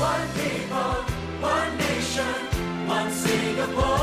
One people, one nation, one Singapore.